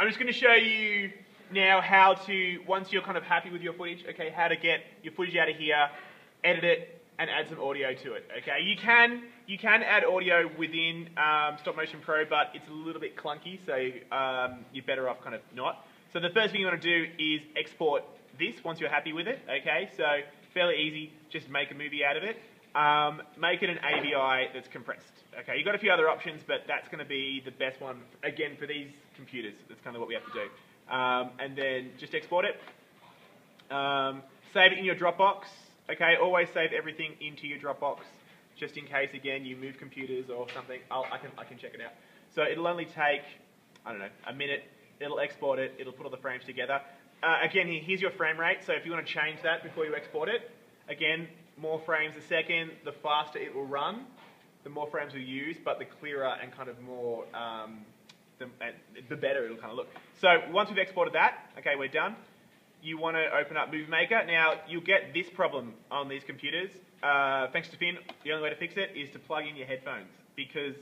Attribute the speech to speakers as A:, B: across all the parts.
A: I'm just going to show you now how to, once you're kind of happy with your footage, okay, how to get your footage out of here, edit it, and add some audio to it, okay? You can, you can add audio within um, Stop Motion Pro, but it's a little bit clunky, so um, you're better off kind of not. So the first thing you want to do is export this once you're happy with it, okay? So fairly easy, just make a movie out of it. Um, make it an AVI that's compressed. Okay, you've got a few other options, but that's going to be the best one, again, for these computers. That's kind of what we have to do. Um, and then just export it. Um, save it in your Dropbox. Okay, always save everything into your Dropbox, just in case, again, you move computers or something. I'll, I, can, I can check it out. So it'll only take, I don't know, a minute. It'll export it. It'll put all the frames together. Uh, again, here's your frame rate. So if you want to change that before you export it, again, more frames a second, the faster it will run, the more frames we use, but the clearer and kind of more, um, the, the, better it'll kind of look. So once we've exported that, okay, we're done. You want to open up Movie Maker. Now, you'll get this problem on these computers. Uh, thanks to Finn, the only way to fix it is to plug in your headphones because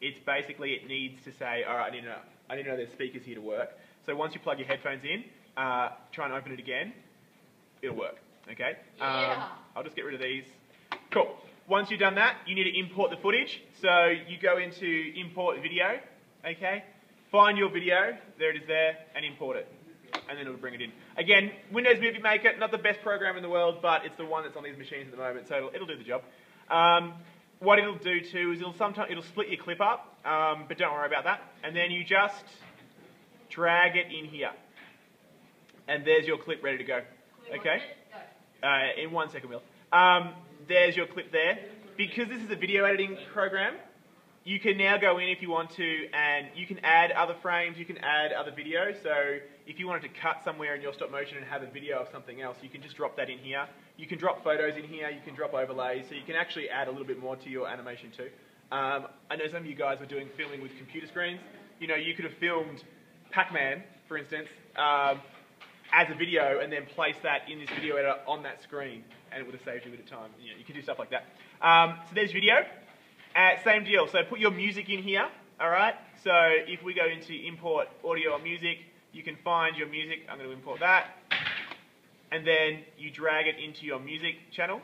A: it's basically, it needs to say, all right, I need to know, I need to know there's speakers here to work. So once you plug your headphones in, uh, try and open it again, it'll work, okay?
B: Yeah.
A: Um, I'll just get rid of these. Cool. Once you've done that, you need to import the footage. So you go into import video, okay? Find your video, there it is there, and import it. And then it'll bring it in. Again, Windows Movie Maker, not the best program in the world, but it's the one that's on these machines at the moment, so it'll, it'll do the job. Um, what it'll do too is it'll sometimes it'll split your clip up, um, but don't worry about that. And then you just drag it in here, and there's your clip ready to go. Okay. Uh, in one second, Will. Um, there's your clip there. Because this is a video editing program, you can now go in if you want to and you can add other frames, you can add other videos. So if you wanted to cut somewhere in your stop motion and have a video of something else, you can just drop that in here. You can drop photos in here, you can drop overlays, so you can actually add a little bit more to your animation too. Um, I know some of you guys were doing filming with computer screens. You know, you could have filmed Pac-Man, for instance, um, as a video and then place that in this video editor on that screen and it would have saved you a bit of time. You, know, you can do stuff like that. Um, so there's video. Uh, same deal. So put your music in here. All right. So if we go into import audio or music, you can find your music. I'm going to import that. And then you drag it into your music channel.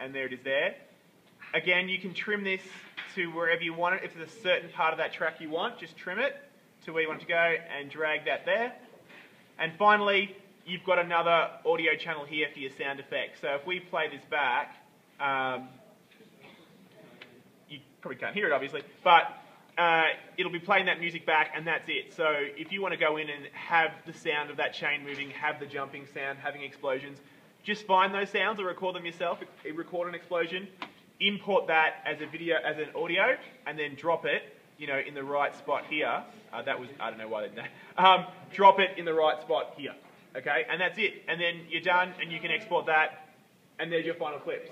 A: And there it is there. Again, you can trim this to wherever you want it. If there's a certain part of that track you want, just trim it to where you want it to go and drag that there. And finally, you've got another audio channel here for your sound effects. So if we play this back, um, you probably can't hear it obviously, but uh, it'll be playing that music back and that's it. So if you want to go in and have the sound of that chain moving, have the jumping sound, having explosions, just find those sounds or record them yourself, record an explosion, import that as a video, as an audio, and then drop it you know, in the right spot here. Uh, that was, I don't know why they did that. Um, drop it in the right spot here. Okay, and that's it. And then you're done and you can export that and there's your final clip.